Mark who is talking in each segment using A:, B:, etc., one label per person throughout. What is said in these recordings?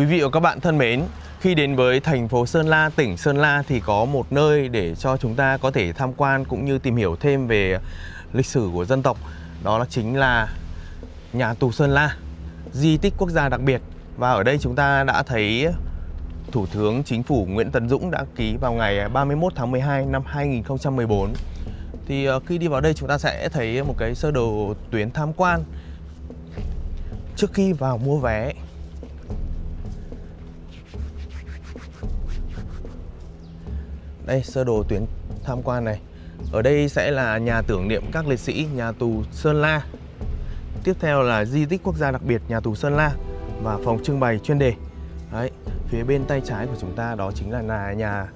A: Quý vị và các bạn thân mến, khi đến với thành phố Sơn La, tỉnh Sơn La thì có một nơi để cho chúng ta có thể tham quan cũng như tìm hiểu thêm về lịch sử của dân tộc. Đó là chính là nhà tù Sơn La, di tích quốc gia đặc biệt. Và ở đây chúng ta đã thấy Thủ tướng Chính phủ Nguyễn Tấn Dũng đã ký vào ngày 31 tháng 12 năm 2014. Thì ờ, khi đi vào đây chúng ta sẽ thấy một cái sơ đồ tuyến tham quan trước khi vào mua vé Đây sơ đồ tuyến tham quan này. Ở đây sẽ là nhà tưởng niệm các liệt sĩ nhà tù Sơn La. Tiếp theo là di tích quốc gia đặc biệt nhà tù Sơn La Và phòng trưng bày chuyên đề. Đấy, phía bên tay trái của chúng ta đó chính là nhà, nhà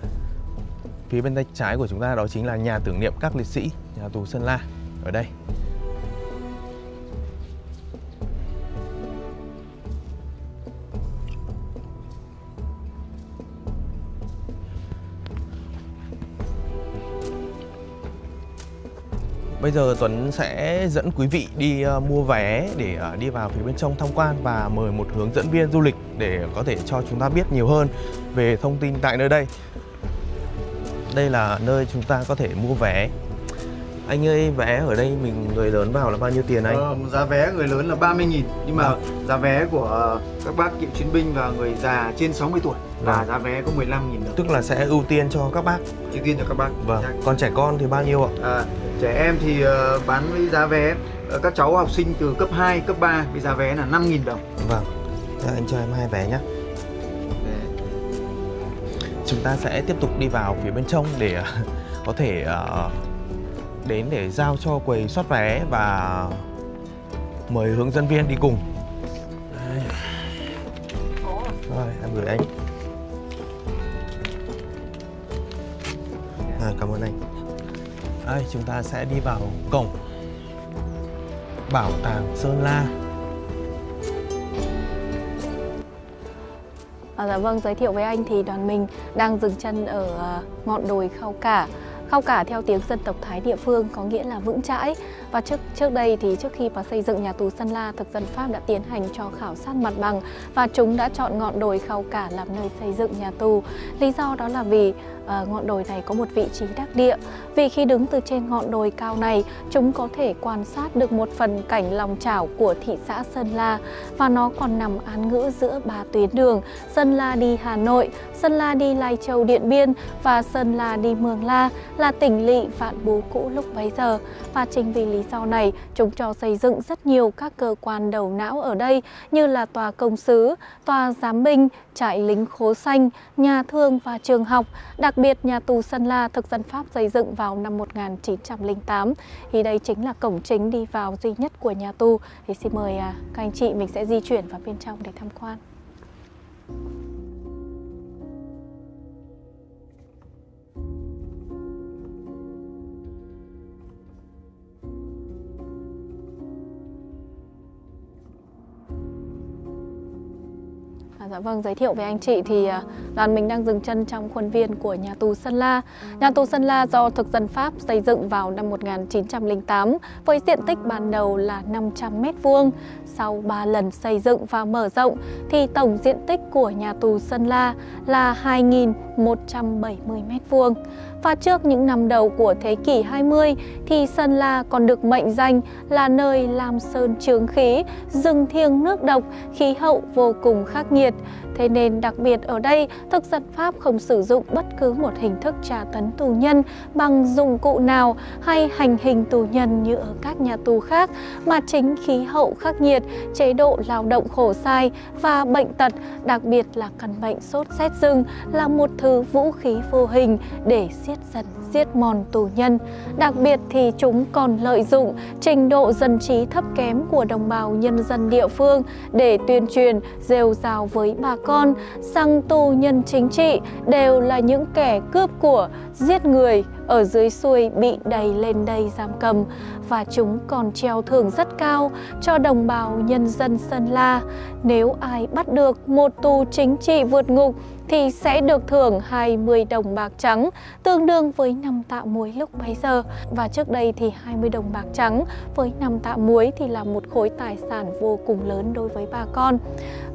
A: Phía bên tay trái của chúng ta đó chính là nhà tưởng niệm các liệt sĩ nhà tù Sơn La. Ở đây. Bây giờ Tuấn sẽ dẫn quý vị đi uh, mua vé để uh, đi vào phía bên trong tham quan và mời một hướng dẫn viên du lịch để có thể cho chúng ta biết nhiều hơn về thông tin tại nơi đây. Đây là nơi chúng ta có thể mua vé. Anh ơi, vé ở đây mình người lớn vào là bao nhiêu tiền anh?
B: Ờ, giá vé người lớn là 30 nghìn Nhưng mà
A: Vâng.
B: giá vé của các bác cựu chiến binh và người già trên 60 tuổi Là
A: Vâng.
B: giá vé có 15 nghìn đồng
A: Tức là sẽ ưu tiên cho các bác.
B: Ưu tiên cho các bác
A: Vâng.
B: Xác.
A: Còn trẻ con thì bao nhiêu ạ?
B: à, Trẻ em thì ờ, bán với giá vé ờ, Các cháu học sinh từ cấp 2, cấp 3 với giá vé là 5 nghìn đồng
A: Vâng. Thế anh cho em hai vé nhé. Chúng ta sẽ tiếp tục đi vào phía bên trong để ờ, có thể ờ, đến để giao cho quầy soát vé và mời hướng dẫn viên đi cùng. Đây. Rồi, em gửi anh. À, cảm ơn anh. Đây, chúng ta sẽ đi vào cổng Bảo tàng Sơn La.
C: À, dạ vâng, giới thiệu với anh thì đoàn mình đang dừng chân ở à, ngọn đồi Khao Cả. Khao Cả theo tiếng dân tộc Thái địa phương có nghĩa là vững chãi. Và trước trước đây thì trước khi mà xây dựng nhà tù Sơn La, thực dân Pháp đã tiến hành cho khảo sát mặt bằng và chúng đã chọn ngọn đồi Khao Cả làm nơi xây dựng nhà tù. Lý do đó là vì uh, ngọn đồi này có một vị trí đắc địa. Vì khi đứng từ trên ngọn đồi cao này, chúng có thể quan sát được một phần cảnh lòng chảo của thị xã Sơn La và nó còn nằm án ngữ giữa ba tuyến đường Sơn La đi Hà Nội, Sơn La đi Lai Châu Điện Biên và Sơn La đi Mường La là tỉnh lỵ vạn bố cũ lúc bấy giờ. Và chính vì lý sau này, chúng cho xây dựng rất nhiều các cơ quan đầu não ở đây như là tòa công sứ, tòa giám binh, trại lính khố xanh, nhà thương và trường học. Đặc biệt nhà tù Sơn La thực dân Pháp xây dựng vào năm 1908. Thì đây chính là cổng chính đi vào duy nhất của nhà tù. Thì xin mời à, các anh chị mình sẽ di chuyển vào bên trong để tham quan. À, dạ vâng, giới thiệu với anh chị thì à, đoàn mình đang dừng chân trong khuôn viên của nhà tù Sơn La. Nhà tù Sơn La do thực dân Pháp xây dựng vào năm 1908 với diện tích ban đầu là 500 m vuông. Sau 3 lần xây dựng và mở rộng thì tổng diện tích của nhà tù Sơn La là 2.170 m vuông. Và trước những năm đầu của thế kỷ 20 thì Sơn La còn được mệnh danh là nơi làm Sơn trướng khí, rừng thiêng nước độc, khí hậu vô cùng khắc nghiệt. Thế nên đặc biệt ở đây, thực dân Pháp không sử dụng bất cứ một hình thức tra tấn tù nhân bằng dụng cụ nào hay hành hình tù nhân như ở các nhà tù khác, mà chính khí hậu khắc nghiệt, chế độ lao động khổ sai và bệnh tật, đặc biệt là căn bệnh sốt rét rừng là một thứ vũ khí vô hình để siết dần giết mòn tù nhân. Đặc biệt thì chúng còn lợi dụng trình độ dân trí thấp kém của đồng bào nhân dân địa phương để tuyên truyền rêu rào với bà con rằng tù nhân chính trị đều là những kẻ cướp của, giết người ở dưới xuôi bị đầy lên đây giam cầm và chúng còn treo thưởng rất cao cho đồng bào nhân dân Sơn La. Nếu ai bắt được một tù chính trị vượt ngục thì sẽ được thưởng 20 đồng bạc trắng, tương đương với 5 tạ muối lúc bấy giờ. Và trước đây thì 20 đồng bạc trắng với 5 tạ muối thì là một khối tài sản vô cùng lớn đối với bà con.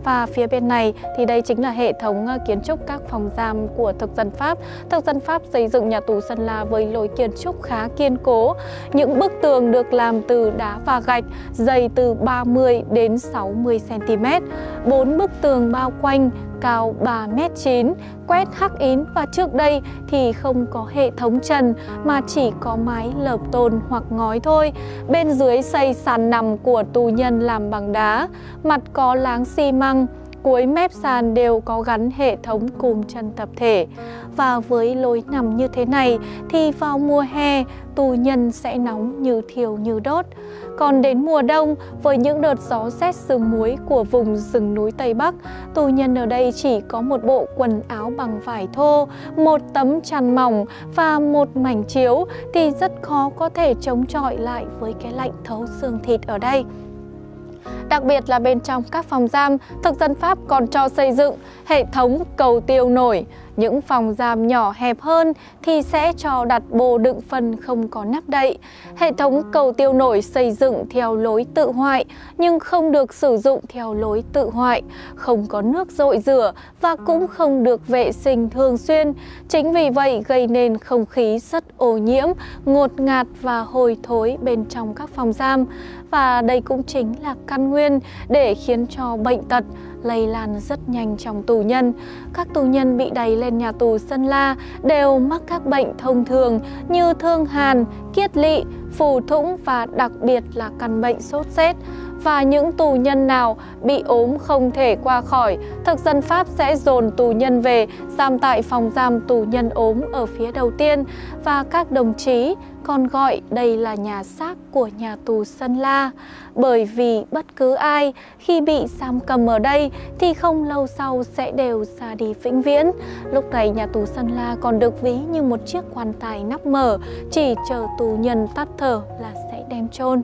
C: Và phía bên này thì đây chính là hệ thống ờ, kiến trúc các phòng giam của thực dân Pháp. Thực dân Pháp xây dựng nhà tù Sơn La với lối kiến trúc khá kiên cố. Những bức tường được làm từ đá và gạch, dày từ 30 đến 60 cm. Bốn bức tường bao quanh cao 3m9, quét hắc ín và trước đây thì không có hệ thống trần mà chỉ có mái lợp tôn hoặc ngói thôi. Bên dưới xây sàn nằm của tù nhân làm bằng đá, mặt có láng xi măng, cuối mép sàn đều có gắn hệ thống cùm chân tập thể. Và với lối nằm như thế này thì vào mùa hè tù nhân sẽ nóng như thiêu như đốt. Còn đến mùa đông, với những đợt gió rét sương muối của vùng rừng núi Tây Bắc, tù nhân ở đây chỉ có một bộ quần áo bằng vải thô, một tấm chăn mỏng và một mảnh chiếu thì rất khó có thể chống chọi lại với cái lạnh thấu xương thịt ở đây. Đặc biệt là bên trong các phòng giam, thực dân Pháp còn cho xây dựng hệ thống cầu tiêu nổi. Những phòng giam nhỏ hẹp hơn thì sẽ cho đặt bồ đựng phân không có nắp đậy. Hệ thống cầu tiêu nổi xây dựng theo lối tự hoại nhưng không được sử dụng theo lối tự hoại, không có nước dội rửa và cũng không được vệ sinh thường xuyên. Chính vì vậy gây nên không khí rất ô nhiễm, ngột ngạt và hôi thối bên trong các phòng giam. Và đây cũng chính là căn nguyên để khiến cho bệnh tật lây lan rất nhanh trong tù nhân. Các tù nhân bị đẩy lên nhà tù Sơn La đều mắc các bệnh thông thường như thương hàn, kiết lỵ, phù thủng và đặc biệt là căn bệnh sốt rét và những tù nhân nào bị ốm không thể qua khỏi, thực dân Pháp sẽ dồn tù nhân về giam tại phòng giam tù nhân ốm ở phía đầu tiên và các đồng chí còn gọi đây là nhà xác của nhà tù Sơn La bởi vì bất cứ ai khi bị giam cầm ở đây thì không lâu sau sẽ đều ra đi vĩnh viễn. Lúc này nhà tù Sơn La còn được ví như một chiếc quan tài nắp mở, chỉ chờ tù nhân tắt thở là sẽ đem chôn.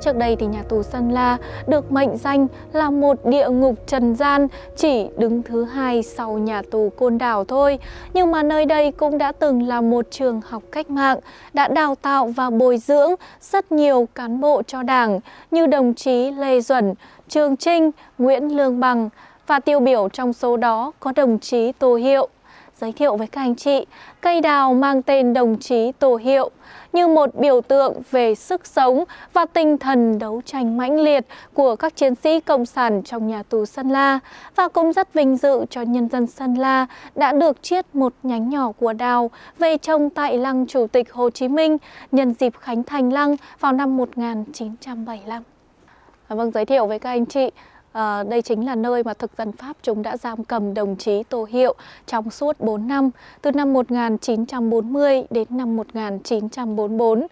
C: Trước đây thì nhà tù Sơn La được mệnh danh là một địa ngục trần gian, chỉ đứng thứ hai sau nhà tù Côn Đảo thôi. Nhưng mà nơi đây cũng đã từng là một trường học cách mạng, đã đào tạo và bồi dưỡng rất nhiều cán bộ cho đảng như đồng chí Lê Duẩn, Trường Trinh, Nguyễn Lương Bằng và tiêu biểu trong số đó có đồng chí Tô Hiệu giới thiệu với các anh chị, cây đào mang tên đồng chí Tô Hiệu như một biểu tượng về sức sống và tinh thần đấu tranh mãnh liệt của các chiến sĩ cộng sản trong nhà tù Sơn La. Và cũng rất vinh dự cho nhân dân Sơn La đã được chiết một nhánh nhỏ của đào về trồng tại lăng Chủ tịch Hồ Chí Minh nhân dịp khánh thành lăng vào năm 1975. Vâng, giới thiệu với các anh chị. À, đây chính là nơi mà thực dân Pháp chúng đã giam cầm đồng chí Tô Hiệu trong suốt 4 năm, từ năm 1940 đến năm 1944.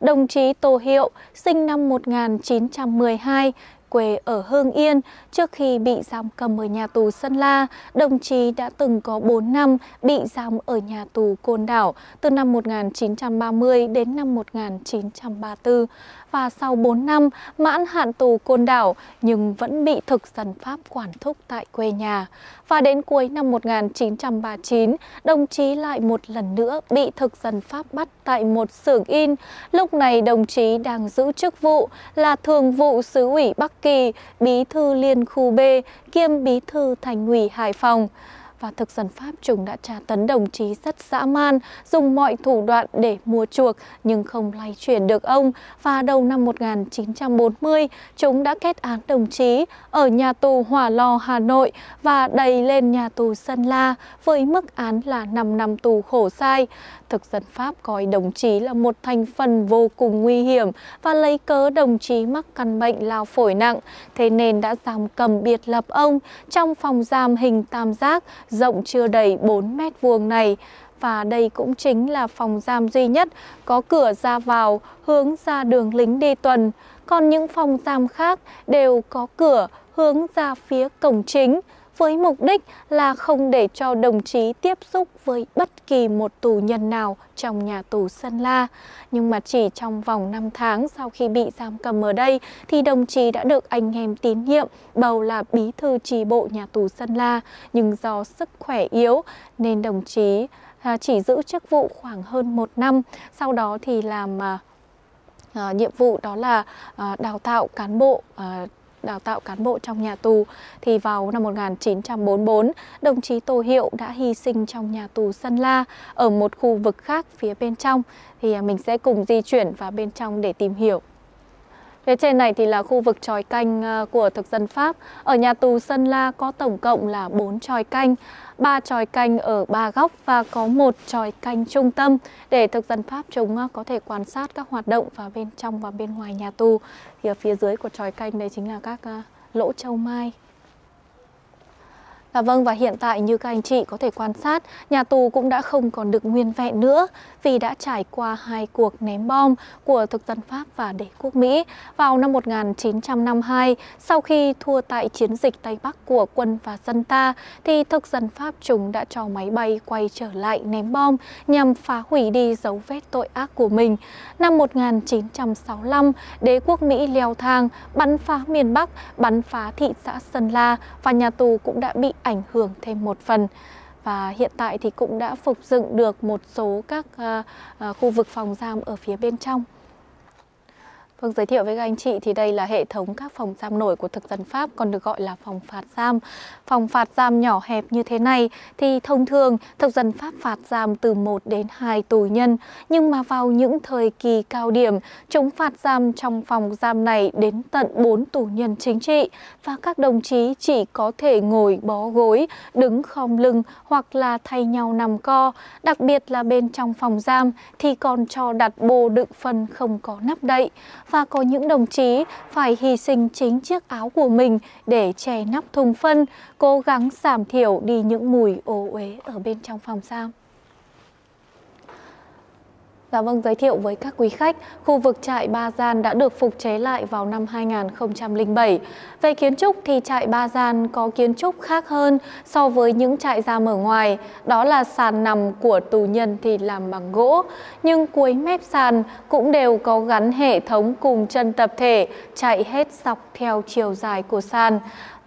C: Đồng chí Tô Hiệu sinh năm 1912, quê ở Hương Yên. Trước khi bị giam cầm ở nhà tù Sơn La, đồng chí đã từng có 4 năm bị giam ở nhà tù Côn Đảo từ năm 1930 đến năm 1934 và sau 4 năm mãn hạn tù Côn Đảo nhưng vẫn bị thực dân Pháp quản thúc tại quê nhà. Và đến cuối năm 1939, đồng chí lại một lần nữa bị thực dân Pháp bắt tại một xưởng in. Lúc này đồng chí đang giữ chức vụ là thường vụ xứ ủy Bắc Kỳ, bí thư liên khu B, kiêm bí thư thành ủy Hải Phòng và thực dân Pháp chúng đã tra tấn đồng chí rất dã man, dùng mọi thủ đoạn để mua chuộc nhưng không lay chuyển được ông. Và đầu năm 1940, chúng đã kết án đồng chí ở nhà tù Hỏa Lò, Hà Nội và đầy lên nhà tù Sơn La với mức án là 5 năm tù khổ sai thực dân Pháp coi đồng chí là một thành phần vô cùng nguy hiểm và lấy cớ đồng chí mắc căn bệnh lao phổi nặng, thế nên đã giam cầm biệt lập ông trong phòng giam hình tam giác rộng chưa đầy 4 mét vuông này. Và đây cũng chính là phòng giam duy nhất có cửa ra vào hướng ra đường lính đi tuần. Còn những phòng giam khác đều có cửa hướng ra phía cổng chính với mục đích là không để cho đồng chí tiếp xúc với bất kỳ một tù nhân nào trong nhà tù Sơn La. Nhưng mà chỉ trong vòng 5 tháng sau khi bị giam cầm ở đây thì đồng chí đã được anh em tín nhiệm bầu là bí thư trì bộ nhà tù Sơn La. Nhưng do sức khỏe yếu nên đồng chí à, chỉ giữ chức vụ khoảng hơn một năm. Sau đó thì làm à, à nhiệm vụ đó là à, đào tạo cán bộ à, đào tạo cán bộ trong nhà tù thì vào năm 1944, đồng chí Tô Hiệu đã hy sinh trong nhà tù Sơn La ở một khu vực khác phía bên trong. Thì à, mình sẽ cùng di chuyển vào bên trong để tìm hiểu. Phía trên này thì là khu vực tròi canh à, của thực dân Pháp. Ở nhà tù Sơn La có tổng cộng là 4 tròi canh, 3 tròi canh ở ba góc và có một tròi canh trung tâm để thực dân Pháp chúng à, có thể quan sát các hoạt động vào bên trong và bên ngoài nhà tù. Thì ở phía dưới của tròi canh đây chính là các à, lỗ châu mai và vâng và hiện tại như các anh chị có thể quan sát, nhà tù cũng đã không còn được nguyên vẹn nữa vì đã trải qua hai cuộc ném bom của thực dân Pháp và đế quốc Mỹ vào năm 1952 sau khi thua tại chiến dịch Tây Bắc của quân và dân ta thì thực dân Pháp chúng đã cho máy bay quay trở lại ném bom nhằm phá hủy đi dấu vết tội ác của mình. Năm 1965, đế quốc Mỹ leo thang bắn phá miền Bắc, bắn phá thị xã Sơn La và nhà tù cũng đã bị ảnh hưởng thêm một phần và hiện tại thì cũng đã phục dựng được một số các à, à, khu vực phòng giam ở phía bên trong. Vâng, giới thiệu với các anh chị thì đây là hệ thống các phòng giam nổi của thực dân Pháp còn được gọi là phòng phạt giam. Phòng phạt giam nhỏ hẹp như thế này thì thông thường thực dân Pháp phạt giam từ 1 đến 2 tù nhân. Nhưng mà vào những thời kỳ cao điểm, chúng phạt giam trong phòng giam này đến tận 4 tù nhân chính trị và các đồng chí chỉ có thể ngồi bó gối, đứng khom lưng hoặc là thay nhau nằm co. Đặc biệt là bên trong phòng giam thì còn cho đặt bồ đựng phân không có nắp đậy và có những đồng chí phải hy sinh chính chiếc áo của mình để che nắp thùng phân, cố gắng giảm thiểu đi những mùi ô uế ở bên trong phòng giam. Dạ vâng, giới thiệu với các quý khách, khu vực trại Ba Gian đã được phục chế lại vào năm 2007. Về kiến trúc thì trại Ba Gian có kiến trúc khác hơn so với những trại giam ở ngoài, đó là sàn nằm của tù nhân thì làm bằng gỗ, nhưng cuối mép sàn cũng đều có gắn hệ thống cùng chân tập thể chạy hết dọc theo chiều dài của sàn.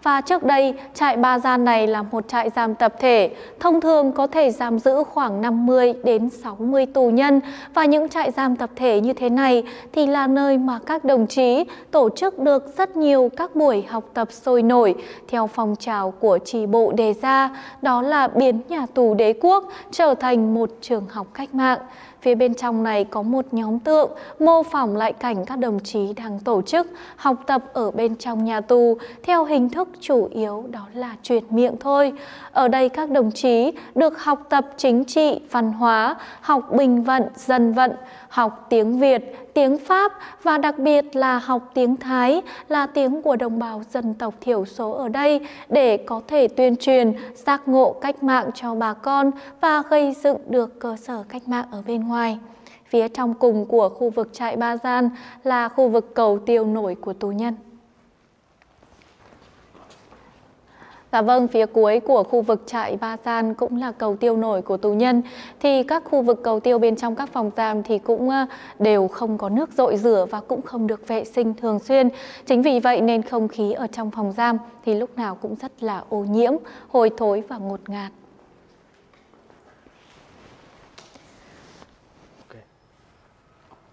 C: Và trước đây, trại Ba Gian này là một trại giam tập thể, thông thường có thể giam giữ khoảng 50 đến 60 tù nhân và những trại giam tập thể như thế này thì là nơi mà các đồng chí tổ chức được rất nhiều các buổi học tập sôi nổi theo phong trào của tri bộ đề ra, đó là biến nhà tù đế quốc trở thành một trường học cách mạng. Phía bên trong này có một nhóm tượng mô phỏng lại cảnh các đồng chí đang tổ chức học tập ở bên trong nhà tù theo hình thức chủ yếu đó là truyền miệng thôi. Ở đây các đồng chí được học tập chính trị, văn hóa, học bình vận, dân vận, học tiếng Việt, tiếng Pháp và đặc biệt là học tiếng Thái là tiếng của đồng bào dân tộc thiểu số ở đây để có thể tuyên truyền, giác ngộ cách mạng cho bà con và gây dựng được cơ sở cách mạng ở bên ngoài. Phía trong cùng của khu vực trại Ba Gian là khu vực cầu tiêu nổi của tù nhân. Dạ vâng, phía cuối của khu vực trại Ba Gian cũng là cầu tiêu nổi của tù nhân. Thì các khu vực cầu tiêu bên trong các phòng giam thì cũng ờ, đều không có nước rội rửa và cũng không được vệ sinh thường xuyên. Chính vì vậy nên không khí ở trong phòng giam thì lúc nào cũng rất là ô nhiễm, hôi thối và ngột ngạt.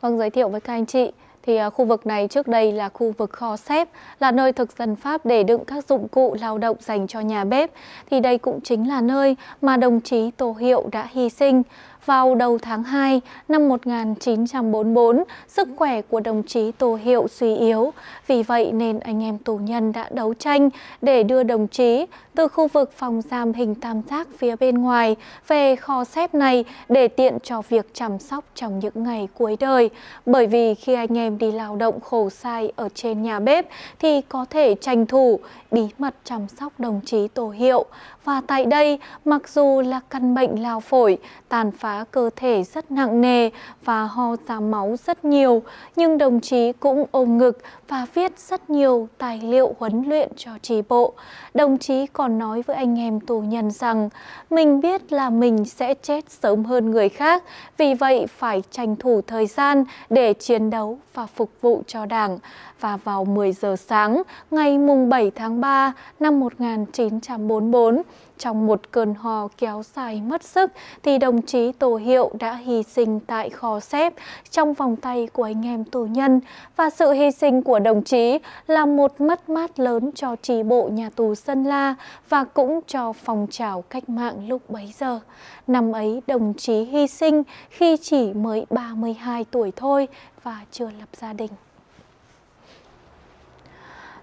C: Vâng, giới thiệu với các anh chị thì à, khu vực này trước đây là khu vực kho xếp, là nơi thực dân Pháp để đựng các dụng cụ lao động dành cho nhà bếp. Thì đây cũng chính là nơi mà đồng chí Tô Hiệu đã hy sinh vào đầu tháng 2 năm 1944, sức khỏe của đồng chí Tô Hiệu suy yếu. Vì vậy nên anh em tù nhân đã đấu tranh để đưa đồng chí từ khu vực phòng giam hình tam giác phía bên ngoài về kho xếp này để tiện cho việc chăm sóc trong những ngày cuối đời. Bởi vì khi anh em đi lao động khổ sai ở trên nhà bếp thì có thể tranh thủ bí mật chăm sóc đồng chí Tô Hiệu. Và tại đây, mặc dù là căn bệnh lao phổi, tàn phá cơ thể rất nặng nề và ho ra máu rất nhiều, nhưng đồng chí cũng ôm ngực và viết rất nhiều tài liệu huấn luyện cho trí bộ. Đồng chí còn nói với anh em tù nhân rằng mình biết là mình sẽ chết sớm hơn người khác, vì vậy phải tranh thủ thời gian để chiến đấu và phục vụ cho Đảng. Và vào 10 giờ sáng ngày mùng 7 tháng 3 năm 1944, trong một cơn ho kéo dài mất sức thì đồng chí tổ hiệu đã hy sinh tại kho xếp trong vòng tay của anh em tù nhân và sự hy sinh của đồng chí là một mất mát lớn cho trì bộ nhà tù Sơn La và cũng cho phong trào cách mạng lúc bấy giờ. Năm ấy, đồng chí hy sinh khi chỉ mới 32 tuổi thôi và chưa lập gia đình.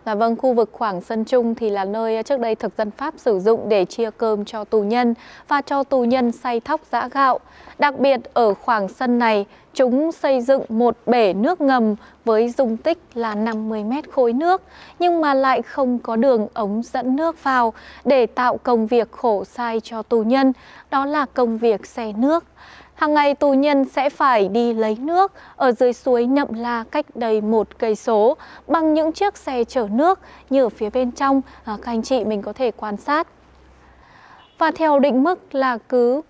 C: Dạ vâng, khu vực khoảng sân Trung thì là nơi trước đây thực dân Pháp sử dụng để chia cơm cho tù nhân và cho tù nhân xay thóc giã gạo. Đặc biệt ở khoảng sân này, chúng xây dựng một bể nước ngầm với dung tích là 50 mét khối nước, nhưng mà lại không có đường ống dẫn nước vào để tạo công việc khổ sai cho tù nhân, đó là công việc xe nước. Hàng ngày tù nhân sẽ phải đi lấy nước ở dưới suối Nậm La cách đây một cây số bằng những chiếc xe chở nước như ở phía bên trong à, các anh chị mình có thể quan sát. Và theo định mức là cứ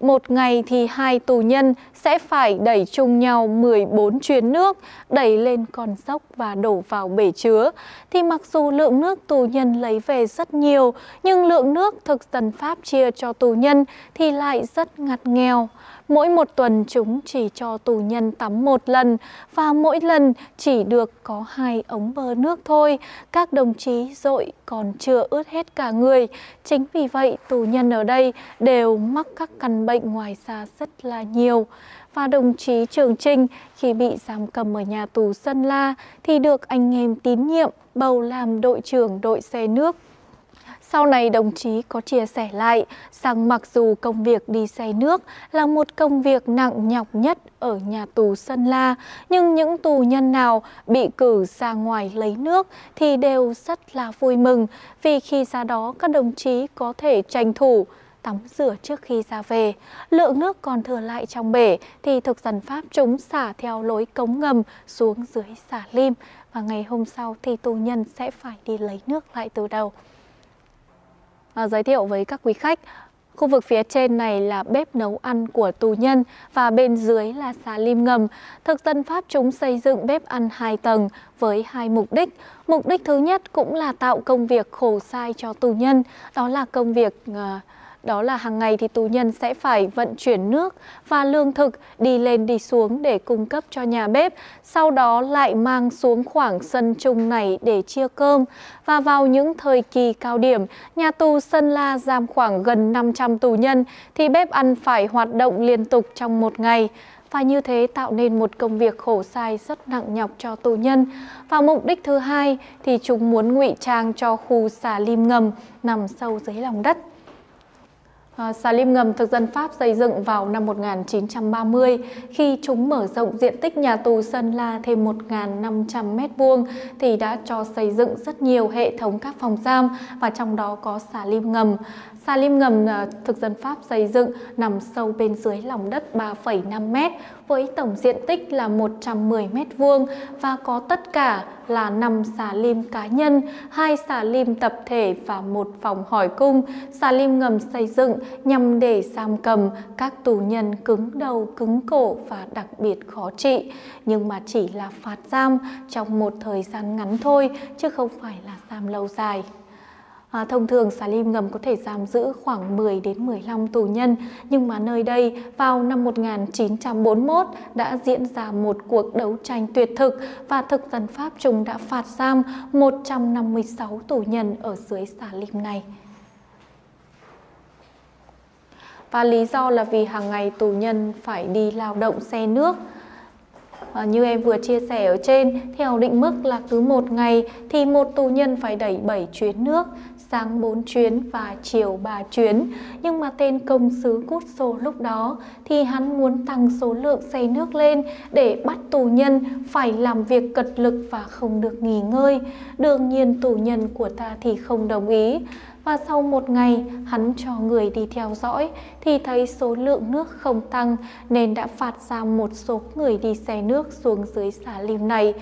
C: một ngày thì hai tù nhân sẽ phải đẩy chung nhau 14 chuyến nước, đẩy lên con dốc và đổ vào bể chứa. Thì mặc dù lượng nước tù nhân lấy về rất nhiều, nhưng lượng nước thực dân Pháp chia cho tù nhân thì lại rất ngặt nghèo. Mỗi một tuần chúng chỉ cho tù nhân tắm một lần và mỗi lần chỉ được có hai ống bơ nước thôi. Các đồng chí dội còn chưa ướt hết cả người. Chính vì vậy tù nhân ở đây đều mắc các căn bệnh ngoài da rất là nhiều và đồng chí Trường Trinh khi bị giam cầm ở nhà tù Sơn La thì được anh em tín nhiệm bầu làm đội trưởng đội xe nước sau này đồng chí có chia sẻ lại rằng mặc dù công việc đi xe nước là một công việc nặng nhọc nhất ở nhà tù Sơn La, nhưng những tù nhân nào bị cử ra ngoài lấy nước thì đều rất là vui mừng vì khi ra đó các đồng chí có thể tranh thủ tắm rửa trước khi ra về. Lượng nước còn thừa lại trong bể thì thực dân Pháp chúng xả theo lối cống ngầm xuống dưới xả lim và ngày hôm sau thì tù nhân sẽ phải đi lấy nước lại từ đầu à, giới thiệu với các quý khách. Khu vực phía trên này là bếp nấu ăn của tù nhân và bên dưới là xà lim ngầm. Thực dân Pháp chúng xây dựng bếp ăn hai tầng với hai mục đích. Mục đích thứ nhất cũng là tạo công việc khổ sai cho tù nhân, đó là công việc uh, đó là hàng ngày thì tù nhân sẽ phải vận chuyển nước và lương thực đi lên đi xuống để cung cấp cho nhà bếp, sau đó lại mang xuống khoảng sân chung này để chia cơm. Và vào những thời kỳ cao điểm, nhà tù Sơn La giam khoảng gần 500 tù nhân thì bếp ăn phải hoạt động liên tục trong một ngày và như thế tạo nên một công việc khổ sai rất nặng nhọc cho tù nhân. Và mục đích thứ hai thì chúng muốn ngụy trang cho khu xà lim ngầm nằm sâu dưới lòng đất. Ờ, xà lim ngầm thực dân Pháp xây dựng vào năm 1930 khi chúng mở rộng diện tích nhà tù Sơn La thêm 1.500 m2 thì đã cho xây dựng rất nhiều hệ thống các phòng giam và trong đó có xà lim ngầm. Xà lim ngầm ờ, thực dân Pháp xây dựng nằm sâu bên dưới lòng đất 3,5 m với tổng diện tích là 110 m2 và có tất cả là 5 xà lim cá nhân, 2 xà lim tập thể và một phòng hỏi cung. Xà lim ngầm xây dựng nhằm để giam cầm các tù nhân cứng đầu, cứng cổ và đặc biệt khó trị. Nhưng mà chỉ là phạt giam trong một thời gian ngắn thôi chứ không phải là giam lâu dài. À, thông thường xà lim ngầm có thể giam giữ khoảng 10 đến 15 tù nhân, nhưng mà nơi đây vào năm 1941 đã diễn ra một cuộc đấu tranh tuyệt thực và thực dân Pháp chúng đã phạt giam 156 tù nhân ở dưới xà lim này. Và lý do là vì hàng ngày tù nhân phải đi lao động xe nước, À, như em vừa chia sẻ ở trên, theo định mức là cứ một ngày thì một tù nhân phải đẩy 7 chuyến nước, sáng 4 chuyến và chiều 3 chuyến. Nhưng mà tên công sứ Cút Sô lúc đó thì hắn muốn tăng số lượng xe nước lên để bắt tù nhân phải làm việc cật lực và không được nghỉ ngơi. Đương nhiên tù nhân của ta thì không đồng ý. Và sau một ngày, hắn cho người đi theo dõi thì thấy số lượng nước không tăng nên đã phạt ra một số người đi xe nước xuống dưới xà lim này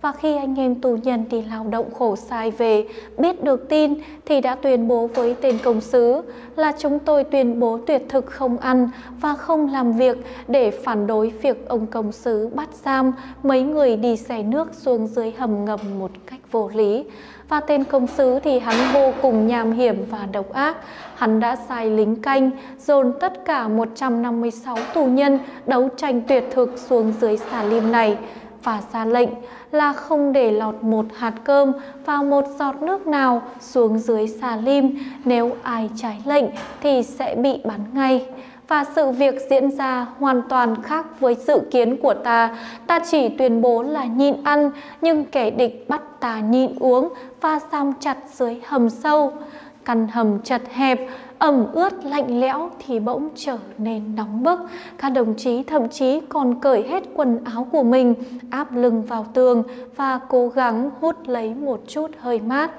C: và khi anh em tù nhân đi lao động khổ sai về, biết được tin thì đã tuyên bố với tên công sứ là chúng tôi tuyên bố tuyệt thực không ăn và không làm việc để phản đối việc ông công sứ bắt giam mấy người đi xe nước xuống dưới hầm ngầm một cách vô lý. Và tên công sứ thì hắn vô cùng nham hiểm và độc ác. Hắn đã sai lính canh, dồn tất cả 156 tù nhân đấu tranh tuyệt thực xuống dưới xà lim này và ra lệnh là không để lọt một hạt cơm và một giọt nước nào xuống dưới xà lim. Nếu ai trái lệnh thì sẽ bị bắn ngay. Và sự việc diễn ra hoàn toàn khác với dự kiến của ta. Ta chỉ tuyên bố là nhịn ăn, nhưng kẻ địch bắt ta nhịn uống và giam chặt dưới hầm sâu. Căn hầm chật hẹp, ẩm ướt lạnh lẽo thì bỗng trở nên nóng bức. Các đồng chí thậm chí còn cởi hết quần áo của mình, áp lưng vào tường và cố gắng hút lấy một chút hơi mát.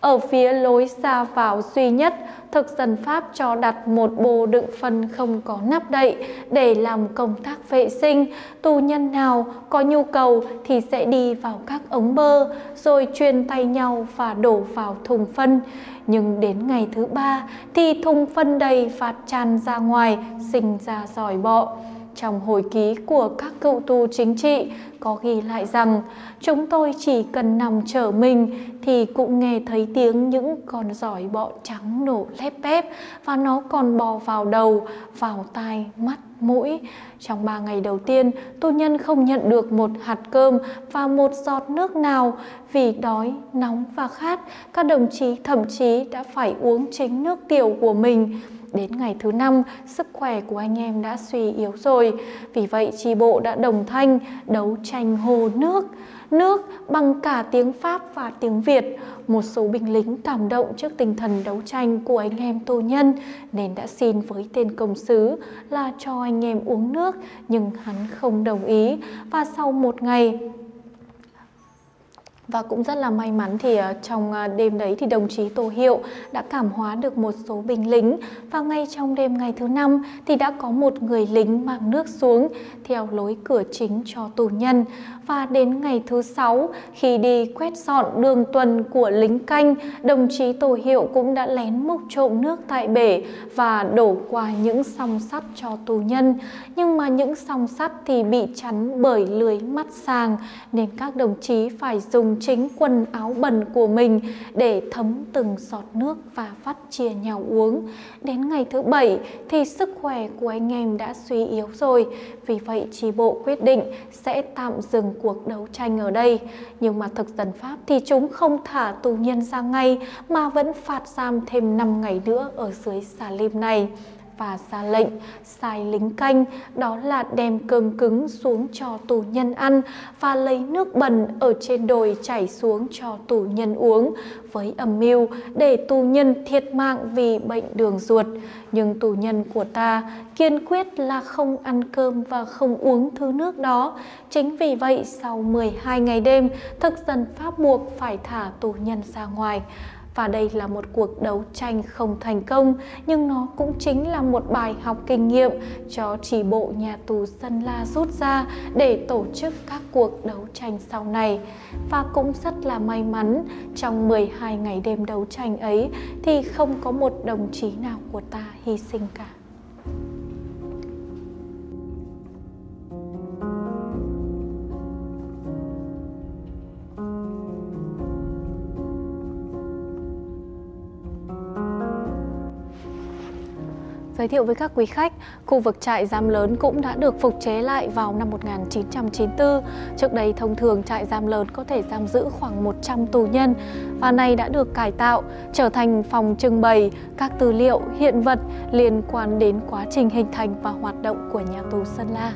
C: Ở phía lối ra vào duy nhất, thực dân Pháp cho đặt một bồ đựng phân không có nắp đậy để làm công tác vệ sinh. Tù nhân nào có nhu cầu thì sẽ đi vào các ống bơ, rồi truyền tay nhau và đổ vào thùng phân. Nhưng đến ngày thứ ba thì thùng phân đầy phạt tràn ra ngoài, sinh ra giỏi bọ. Trong hồi ký của các cựu tù chính trị có ghi lại rằng chúng tôi chỉ cần nằm chờ mình thì cũng nghe thấy tiếng những con giỏi bọ trắng nổ lép bép và nó còn bò vào đầu, vào tai, mắt, mũi. Trong ba ngày đầu tiên, tù nhân không nhận được một hạt cơm và một giọt nước nào vì đói, nóng và khát. Các đồng chí thậm chí đã phải uống chính nước tiểu của mình. Đến ngày thứ năm, sức khỏe của anh em đã suy yếu rồi. Vì vậy, tri bộ đã đồng thanh đấu tranh hồ nước. Nước bằng cả tiếng Pháp và tiếng Việt. Một số binh lính cảm động trước tinh thần đấu tranh của anh em tù nhân nên đã xin với tên công sứ là cho anh em uống nước nhưng hắn không đồng ý. Và sau một ngày và cũng rất là may mắn thì ờ, trong ờ, đêm đấy thì đồng chí Tô Hiệu đã cảm hóa được một số binh lính. Và ngay trong đêm ngày thứ năm thì đã có một người lính mang nước xuống theo lối cửa chính cho tù nhân và đến ngày thứ sáu khi đi quét dọn đường tuần của lính canh đồng chí tổ Hiệu cũng đã lén múc trộm nước tại bể và đổ qua những song sắt cho tù nhân nhưng mà những song sắt thì bị chắn bởi lưới mắt sàng nên các đồng chí phải dùng chính quần áo bẩn của mình để thấm từng giọt nước và vắt chia nhau uống. Đến ngày thứ bảy thì sức khỏe của anh em đã suy yếu rồi, vì vậy tri bộ quyết định sẽ tạm dừng cuộc đấu tranh ở đây. Nhưng mà thực dân Pháp thì chúng không thả tù nhân ra ngay, mà vẫn phạt giam thêm 5 ngày nữa ở dưới xà lim này và ra lệnh, sai lính canh, đó là đem cơm cứng xuống cho tù nhân ăn và lấy nước bẩn ở trên đồi chảy xuống cho tù nhân uống với âm mưu để tù nhân thiệt mạng vì bệnh đường ruột. Nhưng tù nhân của ta kiên quyết là không ăn cơm và không uống thứ nước đó. Chính vì vậy, sau 12 ngày đêm, thực dân pháp buộc phải thả tù nhân ra ngoài và đây là một cuộc đấu tranh không thành công, nhưng nó cũng chính là một bài học kinh nghiệm cho chỉ bộ nhà tù Sơn La rút ra để tổ chức các cuộc đấu tranh sau này. Và cũng rất là may mắn, trong 12 ngày đêm đấu tranh ấy thì không có một đồng chí nào của ta hy sinh cả. Giới thiệu với các quý khách, khu vực trại giam lớn cũng đã được phục chế lại vào năm 1994. Trước đây thông thường trại giam lớn có thể giam giữ khoảng 100 tù nhân và nay đã được cải tạo trở thành phòng trưng bày các tư liệu, hiện vật liên quan đến quá trình hình thành và hoạt động của nhà tù Sơn La.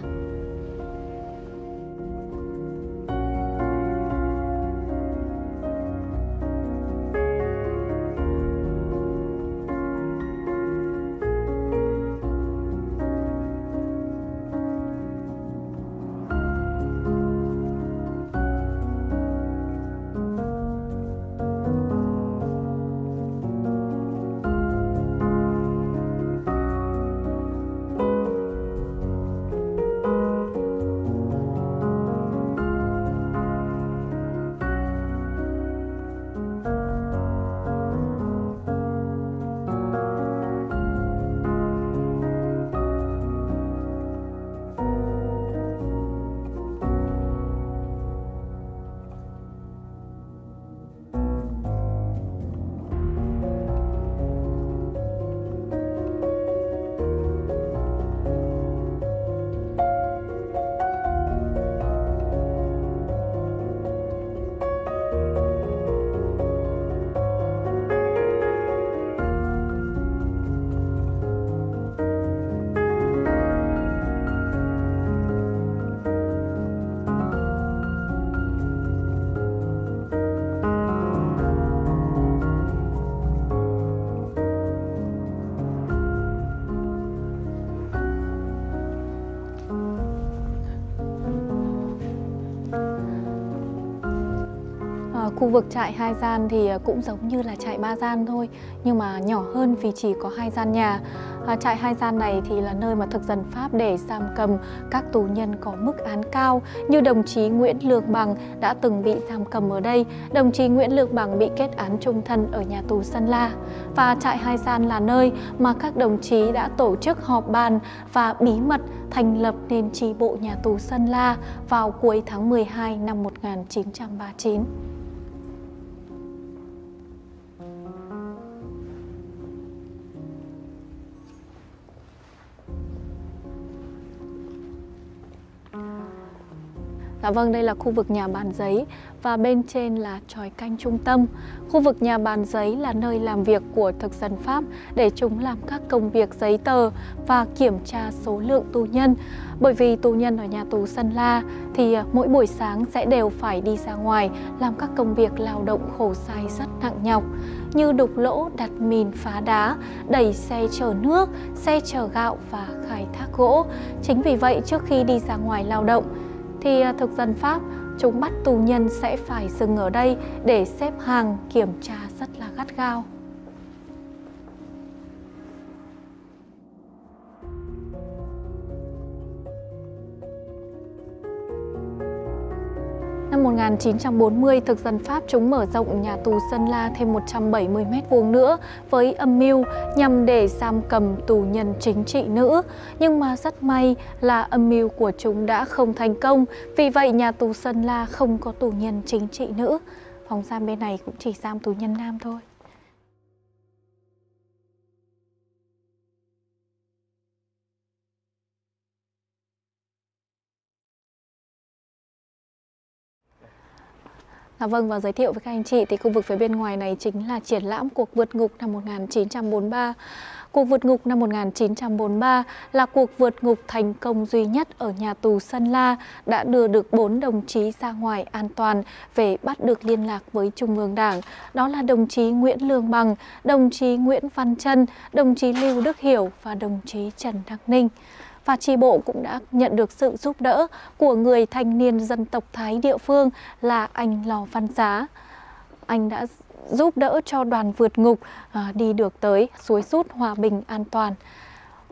C: Khu vực trại hai gian thì à, cũng giống như là trại ba gian thôi nhưng mà nhỏ hơn vì chỉ có hai gian nhà. À, trại hai gian này thì là nơi mà thực dân pháp để giam cầm các tù nhân có mức án cao như đồng chí nguyễn lương bằng đã từng bị giam cầm ở đây. Đồng chí nguyễn lương bằng bị kết án trung thân ở nhà tù sơn la. Và trại hai gian là nơi mà các đồng chí đã tổ chức họp bàn và bí mật thành lập nên tri bộ nhà tù Sơn La vào cuối tháng 12 năm 1939. Dạ vâng, đây là khu vực nhà bàn giấy và bên trên là tròi canh trung tâm. Khu vực nhà bàn giấy là nơi làm việc của thực dân Pháp để chúng làm các công việc giấy tờ và kiểm tra số lượng tù nhân. Bởi vì tù nhân ở nhà tù Sơn La thì à, mỗi buổi sáng sẽ đều phải đi ra ngoài làm các công việc lao động khổ sai rất nặng nhọc như đục lỗ, đặt mìn phá đá, đẩy xe chở nước, xe chở gạo và khai thác gỗ. Chính vì vậy trước khi đi ra ngoài lao động thì à, thực dân Pháp, chúng bắt tù nhân sẽ phải dừng ở đây để xếp hàng kiểm tra rất là gắt gao. 1940, thực dân Pháp chúng mở rộng nhà tù Sơn La thêm 170 mét vuông nữa với âm mưu nhằm để giam cầm tù nhân chính trị nữ. Nhưng mà rất may là âm mưu của chúng đã không thành công, vì vậy nhà tù Sơn La không có tù nhân chính trị nữ. Phòng giam bên này cũng chỉ giam tù nhân nam thôi. À, vâng và giới thiệu với các anh chị thì khu vực phía bên ngoài này chính là triển lãm cuộc vượt ngục năm 1943. Cuộc vượt ngục năm 1943 là cuộc vượt ngục thành công duy nhất ở nhà tù Sơn La đã đưa được 4 đồng chí ra ngoài an toàn về bắt được liên lạc với Trung ương Đảng. Đó là đồng chí Nguyễn Lương Bằng, đồng chí Nguyễn Văn Trân, đồng chí Lưu Đức Hiểu và đồng chí Trần Đắc Ninh và tri bộ cũng đã nhận được sự giúp đỡ của người thanh niên dân tộc Thái địa phương là anh Lò Văn Giá. Anh đã giúp đỡ cho đoàn vượt ngục à, đi được tới suối rút Hòa Bình an toàn.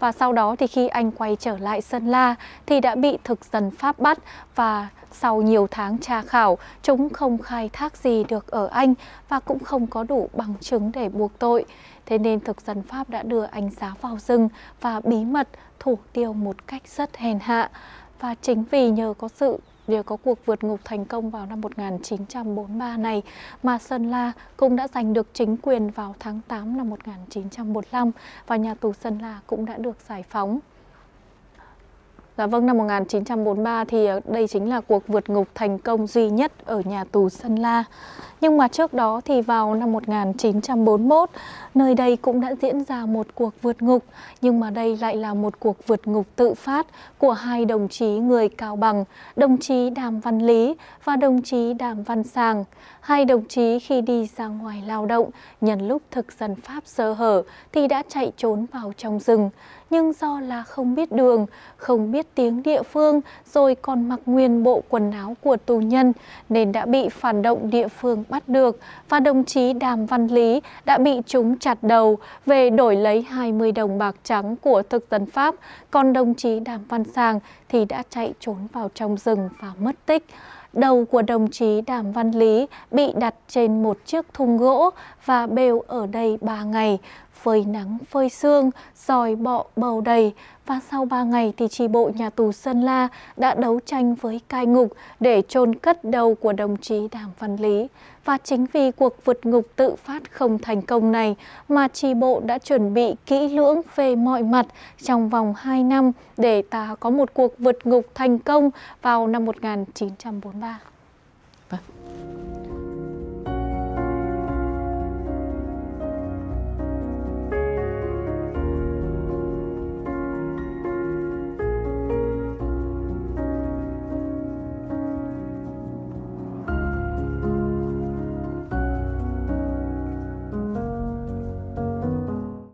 C: Và sau đó thì khi anh quay trở lại Sơn La thì đã bị thực dân Pháp bắt và sau nhiều tháng tra khảo, chúng không khai thác gì được ở anh và cũng không có đủ bằng chứng để buộc tội. Thế nên thực dân Pháp đã đưa anh giá vào rừng và bí mật thủ tiêu một cách rất hèn hạ. Và chính vì nhờ có sự, nhờ có cuộc vượt ngục thành công vào năm 1943 này mà Sơn La cũng đã giành được chính quyền vào tháng 8 năm 1945 và nhà tù Sơn La cũng đã được giải phóng. Dạ vâng, năm 1943 thì ờ, đây chính là cuộc vượt ngục thành công duy nhất ở nhà tù Sơn La. Nhưng mà trước đó thì vào năm 1941, nơi đây cũng đã diễn ra một cuộc vượt ngục, nhưng mà đây lại là một cuộc vượt ngục tự phát của hai đồng chí người Cao Bằng, đồng chí Đàm Văn Lý và đồng chí Đàm Văn Sàng. Hai đồng chí khi đi ra ngoài lao động, nhân lúc thực dân Pháp sơ hở thì đã chạy trốn vào trong rừng nhưng do là không biết đường, không biết tiếng địa phương, rồi còn mặc nguyên bộ quần áo của tù nhân nên đã bị phản động địa phương bắt được và đồng chí Đàm Văn Lý đã bị chúng chặt đầu về đổi lấy 20 đồng bạc trắng của thực dân Pháp, còn đồng chí Đàm Văn Sàng thì đã chạy trốn vào trong rừng và mất tích. Đầu của đồng chí Đàm Văn Lý bị đặt trên một chiếc thùng gỗ và bêu ở đây 3 ngày phơi nắng phơi sương, dòi bọ bầu đầy và sau 3 ngày thì tri bộ nhà tù Sơn La đã đấu tranh với cai ngục để chôn cất đầu của đồng chí Đàm Văn Lý. Và chính vì cuộc vượt ngục tự phát không thành công này mà tri bộ đã chuẩn bị kỹ lưỡng về mọi mặt trong vòng 2 năm để ta có một cuộc vượt ngục thành công vào năm 1943. Vâng.